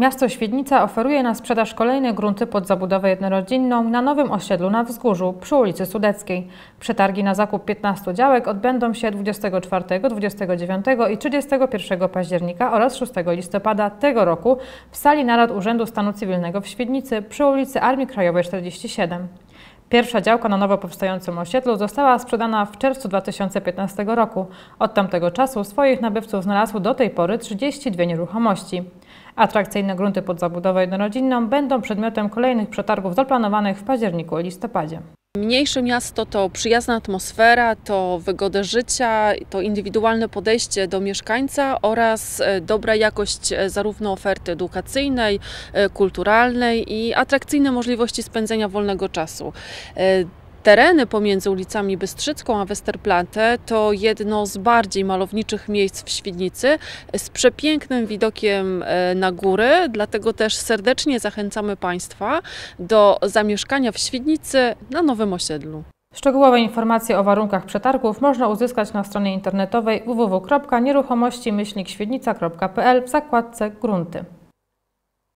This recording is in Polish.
Miasto Świdnica oferuje na sprzedaż kolejne grunty pod zabudowę jednorodzinną na nowym osiedlu na Wzgórzu przy ulicy Sudeckiej. Przetargi na zakup 15 działek odbędą się 24, 29 i 31 października oraz 6 listopada tego roku w sali narad Urzędu Stanu Cywilnego w Świdnicy przy ulicy Armii Krajowej 47. Pierwsza działka na nowo powstającym osiedlu została sprzedana w czerwcu 2015 roku. Od tamtego czasu swoich nabywców znalazły do tej pory 32 nieruchomości. Atrakcyjne grunty pod zabudowę jednorodzinną będą przedmiotem kolejnych przetargów zaplanowanych w październiku i listopadzie. Mniejsze miasto to przyjazna atmosfera, to wygoda życia, to indywidualne podejście do mieszkańca oraz e, dobra jakość e, zarówno oferty edukacyjnej, e, kulturalnej i atrakcyjne możliwości spędzenia wolnego czasu. Tereny pomiędzy ulicami Bystrzycką a Westerplatte to jedno z bardziej malowniczych miejsc w Świdnicy z przepięknym widokiem e, na góry, dlatego też serdecznie zachęcamy Państwa do zamieszkania w Świdnicy na nowym osiedlu. Szczegółowe informacje o warunkach przetargów można uzyskać na stronie internetowej www.nieruchomości-świdnica.pl w zakładce Grunty.